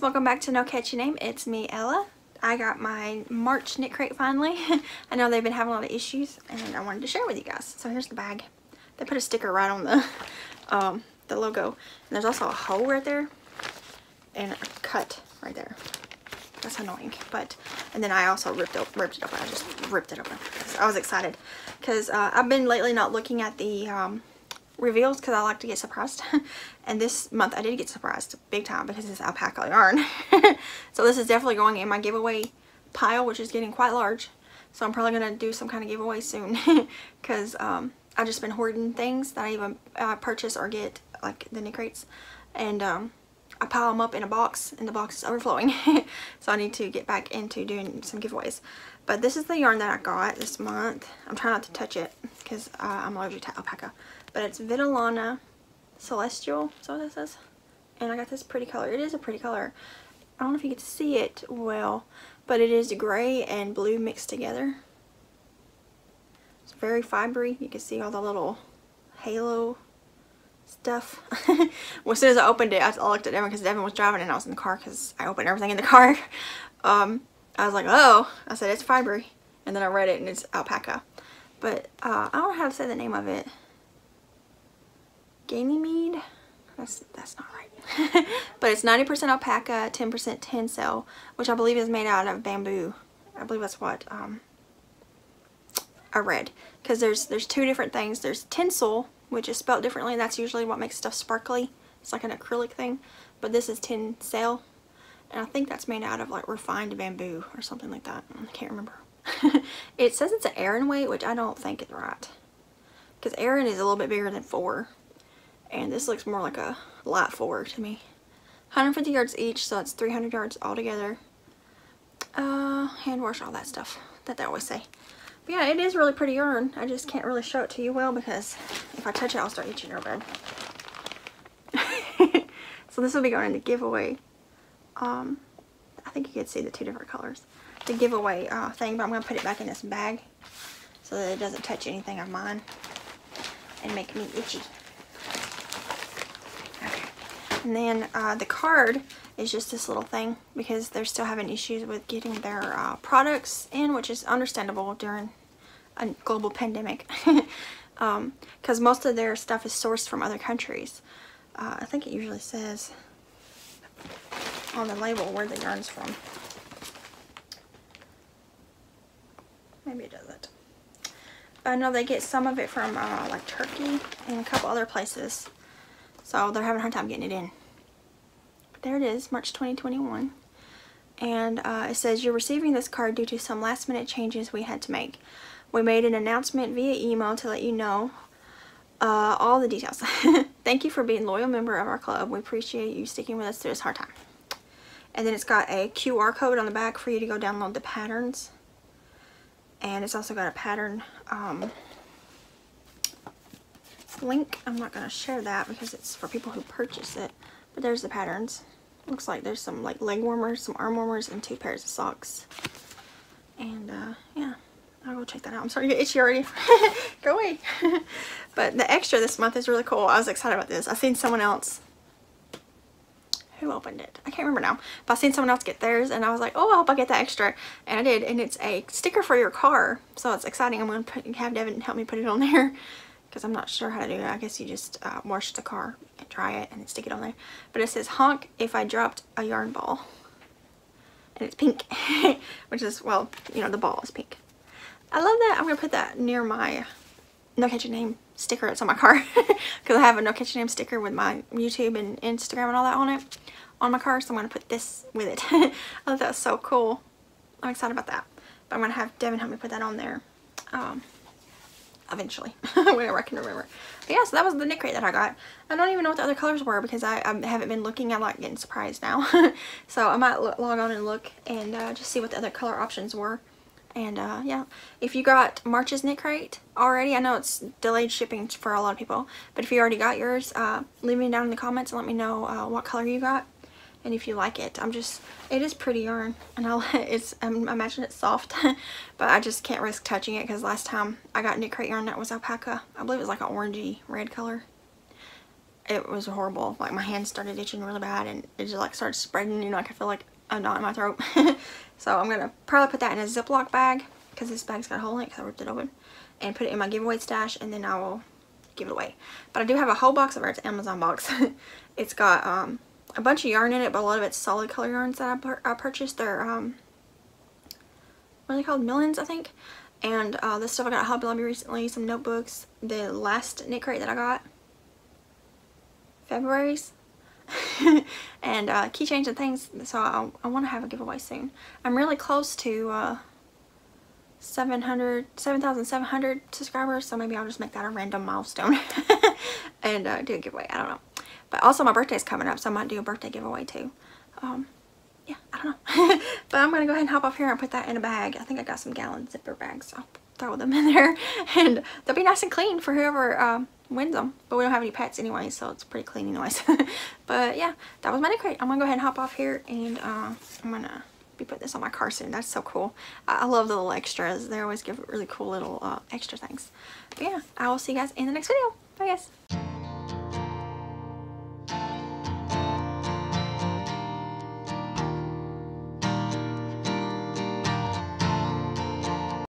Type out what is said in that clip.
welcome back to No Catchy Name. It's me, Ella. I got my March KnitCrate finally. I know they've been having a lot of issues and I wanted to share with you guys. So here's the bag. They put a sticker right on the um, the logo. And there's also a hole right there and a cut right there. That's annoying. But, and then I also ripped, it, ripped it open. I just ripped it open. I was excited because uh, I've been lately not looking at the um, reveals because I like to get surprised. and this month I did get surprised big time because it's alpaca yarn. so this is definitely going in my giveaway pile, which is getting quite large. So I'm probably going to do some kind of giveaway soon because um, I've just been hoarding things that I even uh, purchase or get, like the KnitCrates. And um, I pile them up in a box and the box is overflowing. so I need to get back into doing some giveaways. But this is the yarn that I got this month. I'm trying not to touch it because uh, I'm allergic to alpaca. But it's Vitalana Celestial. so this is. And I got this pretty color. It is a pretty color. I don't know if you to see it well. But it is gray and blue mixed together. It's very fibery. You can see all the little halo stuff. well, as soon as I opened it, I looked at Devin because Devin was driving and I was in the car because I opened everything in the car. Um, I was like, oh, I said, it's fibery. And then I read it and it's alpaca. But uh, I don't know how to say the name of it. Ganymede? That's, that's not right. but it's 90% alpaca, 10% tencel, which I believe is made out of bamboo. I believe that's what um, I read. Because there's, there's two different things. There's tinsel, which is spelled differently. and That's usually what makes stuff sparkly. It's like an acrylic thing. But this is tencel. And I think that's made out of like refined bamboo or something like that. I can't remember. it says it's an Aran weight, which I don't think is right. Because Aran is a little bit bigger than 4. And this looks more like a light 4 to me. 150 yards each, so it's 300 yards altogether. Uh, hand wash, all that stuff that they always say. But yeah, it is really pretty yarn. I just can't really show it to you well because if I touch it, I'll start itching real bad. so this will be going in the giveaway. Um, I think you can see the two different colors. The giveaway uh, thing, but I'm going to put it back in this bag so that it doesn't touch anything of mine and make me itchy. And then uh, the card is just this little thing because they're still having issues with getting their uh, products in, which is understandable during a global pandemic. Because um, most of their stuff is sourced from other countries. Uh, I think it usually says on the label where the yarn's from. Maybe it doesn't. I know they get some of it from uh, like Turkey and a couple other places. So they're having a hard time getting it in. There it is, March 2021. And uh, it says, you're receiving this card due to some last minute changes we had to make. We made an announcement via email to let you know uh, all the details. Thank you for being a loyal member of our club. We appreciate you sticking with us through this hard time. And then it's got a QR code on the back for you to go download the patterns. And it's also got a pattern um, link. I'm not going to share that because it's for people who purchase it. But there's the patterns. Looks like there's some like leg warmers, some arm warmers, and two pairs of socks. And uh, yeah, I'll go check that out. I'm sorry to get itchy already. go away. but the extra this month is really cool. I was excited about this. I've seen someone else who opened it? I can't remember now. But I seen someone else get theirs and I was like, oh, I hope I get the extra. And I did. And it's a sticker for your car. So it's exciting. I'm to have Devin help me put it on there because I'm not sure how to do it. I guess you just uh, wash the car and dry it and stick it on there. But it says, honk if I dropped a yarn ball. And it's pink. Which is, well, you know, the ball is pink. I love that. I'm going to put that near my No Catchy Name sticker that's on my car because I have a No Catchy Name sticker with my YouTube and Instagram and all that on it on my car so I'm going to put this with it. I thought that was so cool. I'm excited about that. But I'm going to have Devin help me put that on there um, eventually whenever I can remember. But yeah, so that was the KnitCrate that I got. I don't even know what the other colors were because I, I haven't been looking. I'm like getting surprised now. so I might log on and look and uh, just see what the other color options were. And uh, yeah, if you got March's KnitCrate already, I know it's delayed shipping for a lot of people, but if you already got yours, uh, leave me down in the comments and let me know uh, what color you got and if you like it. I'm just, it is pretty yarn and I'll, it's, um, I imagine it's soft, but I just can't risk touching it because last time I got KnitCrate yarn that was alpaca. I believe it was like an orangey red color. it was horrible. Like my hands started itching really bad and it just like started spreading. You know, I could feel like a knot in my throat. so I'm to probably put that in a Ziploc bag because this bag's got a hole in it because I ripped it open. And put it in my giveaway stash and then I will give it away. But I do have a whole box of it. It's Amazon box. it's got um, a bunch of yarn in it, but a lot of it's solid color yarns that I, I purchased. They're, um, what are they called? Millions, I think. And uh, this stuff I got at Hobby Lobby recently. Some notebooks. The last KnitCrate that I got. February's. and uh, keychains and things. So I, I want to have a giveaway soon. I'm really close to uh, 700, 7,700 subscribers. So maybe I'll just make that a random milestone and uh, do a giveaway. I don't know. But also my birthday's coming up, so I might do a birthday giveaway too. Um, yeah, I don't know. but I'm going to go ahead and hop off here and put that in a bag. I think I got some gallon zipper bags. I'll throw them in there. And they'll be nice and clean for whoever um, wins them. But we don't have any pets anyway, so it's pretty clean anyways. but yeah, that was my new crate. I'm going to go ahead and hop off here and uh, I'm going to be putting this on my car soon. That's so cool. I, I love the little extras. They always give really cool little uh, extra things. But yeah, I will see you guys in the next video. Bye guys.